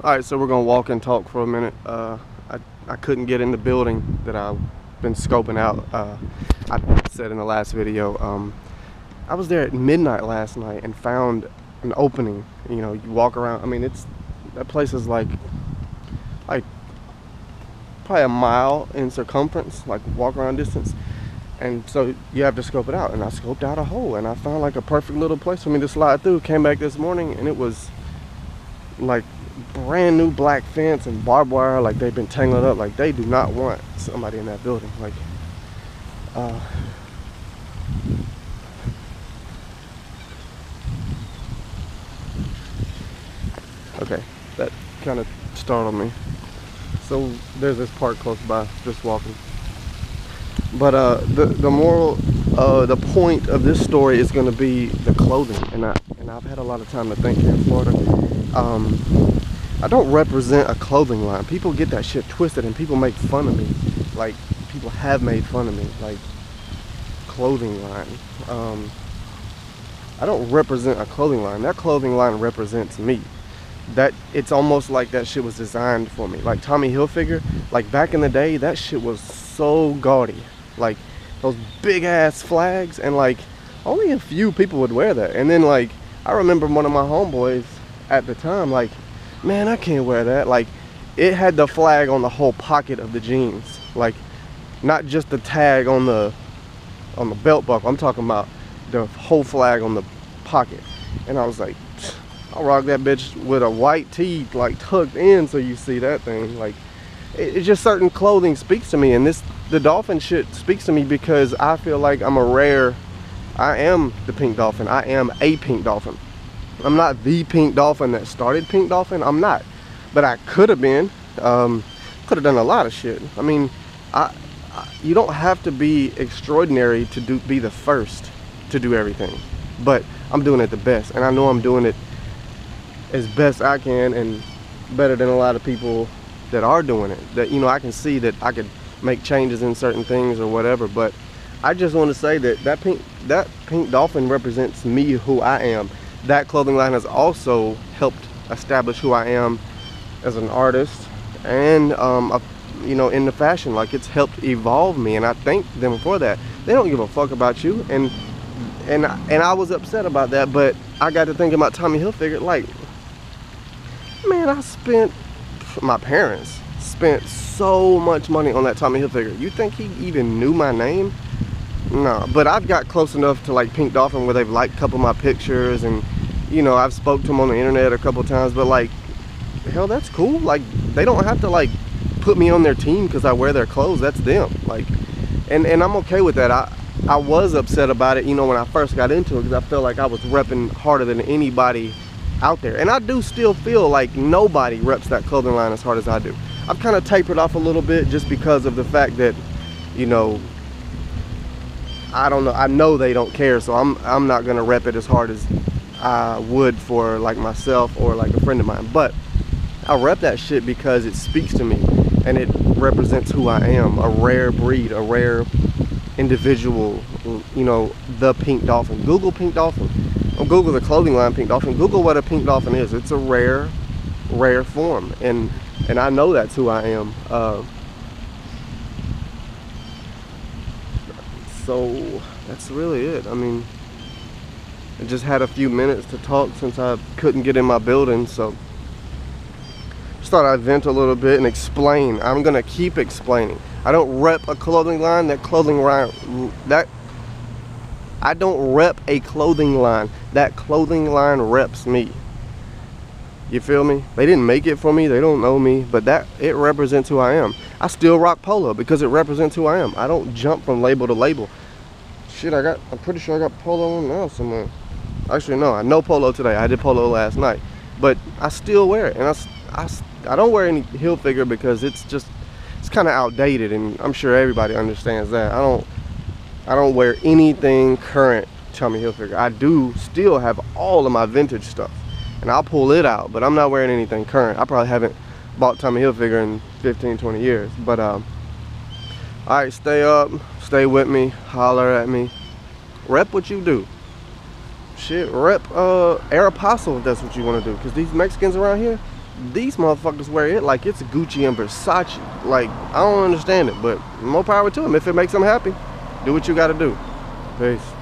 All right, so we're gonna walk and talk for a minute. Uh, I, I couldn't get in the building that I've been scoping out. Uh, I said in the last video, um, I was there at midnight last night and found an opening. You know, you walk around. I mean, it's that place is like, like probably a mile in circumference, like walk around distance. And so you have to scope it out. And I scoped out a hole and I found like a perfect little place for me to slide through. Came back this morning and it was like brand new black fence and barbed wire like they've been tangled up like they do not want somebody in that building like uh, okay that kind of startled me. So there's this park close by just walking but uh, the the moral uh, the point of this story is going to be the clothing and I and I've had a lot of time to think here in Florida um, I don't represent a clothing line. People get that shit twisted and people make fun of me. Like, people have made fun of me. Like, clothing line. Um, I don't represent a clothing line. That clothing line represents me. That it's almost like that shit was designed for me. Like Tommy Hilfiger, like back in the day, that shit was so gaudy. Like those big ass flags and like only a few people would wear that. And then like I remember one of my homeboys at the time like man, I can't wear that. Like, it had the flag on the whole pocket of the jeans. Like, not just the tag on the on the belt buckle. I'm talking about the whole flag on the pocket. And I was like, I'll rock that bitch with a white tee like tucked in so you see that thing. Like, it's just certain clothing speaks to me. And this, the dolphin shit speaks to me because I feel like I'm a rare, I am the pink dolphin. I am a pink dolphin. I'm not the pink dolphin that started pink dolphin. I'm not. But I could have been. Um, could have done a lot of shit. I mean, I, I, you don't have to be extraordinary to do be the first to do everything. But I'm doing it the best. And I know I'm doing it as best I can and better than a lot of people that are doing it. That, you know, I can see that I could make changes in certain things or whatever. But I just want to say that that pink, that pink dolphin represents me, who I am that clothing line has also helped establish who I am as an artist and um, a, you know in the fashion like it's helped evolve me and I thank them for that they don't give a fuck about you and and and I was upset about that but I got to thinking about Tommy Hilfiger like man I spent my parents spent so much money on that Tommy Hilfiger you think he even knew my name no, but I've got close enough to like Pink Dolphin where they've liked a couple of my pictures and you know, I've spoke to them on the internet a couple times, but like, hell, that's cool. Like, they don't have to like put me on their team because I wear their clothes. That's them. Like, and and I'm okay with that. I I was upset about it, you know, when I first got into it because I felt like I was repping harder than anybody out there, and I do still feel like nobody reps that clothing line as hard as I do. I've kind of tapered off a little bit just because of the fact that, you know, I don't know. I know they don't care, so I'm I'm not gonna rep it as hard as I would for like myself or like a friend of mine. But I rep that shit because it speaks to me and it represents who I am. A rare breed, a rare individual. You know, the pink dolphin. Google pink dolphin. Or Google the clothing line pink dolphin. Google what a pink dolphin is. It's a rare, rare form, and and I know that's who I am. Uh, so that's really it. I mean, I just had a few minutes to talk since I couldn't get in my building, so just thought I'd vent a little bit and explain. I'm gonna keep explaining. I don't rep a clothing line. That clothing line, that I don't rep a clothing line. That clothing line reps me. You feel me? They didn't make it for me. They don't know me, but that it represents who I am. I still rock polo because it represents who I am. I don't jump from label to label. Shit, I got, I'm pretty sure I got polo on now somewhere. Actually, no, I know polo today. I did polo last night. But I still wear it. And I, I, I don't wear any Hilfiger because it's just, it's kind of outdated. And I'm sure everybody understands that. I don't, I don't wear anything current Tommy Hilfiger. I do still have all of my vintage stuff. And I'll pull it out. But I'm not wearing anything current. I probably haven't bought Tommy Hilfiger in 15, 20 years. But, um, all right, stay up. Stay with me, holler at me. Rep what you do. Shit, rep uh, Aeropostale if that's what you want to do. Because these Mexicans around here, these motherfuckers wear it like it's Gucci and Versace. Like, I don't understand it, but more power to them. If it makes them happy, do what you gotta do. Peace.